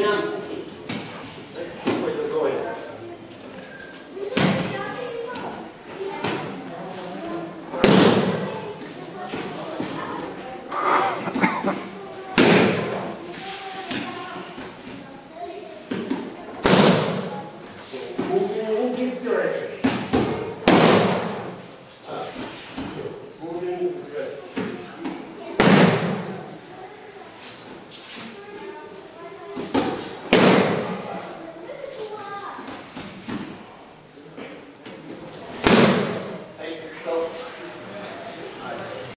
down.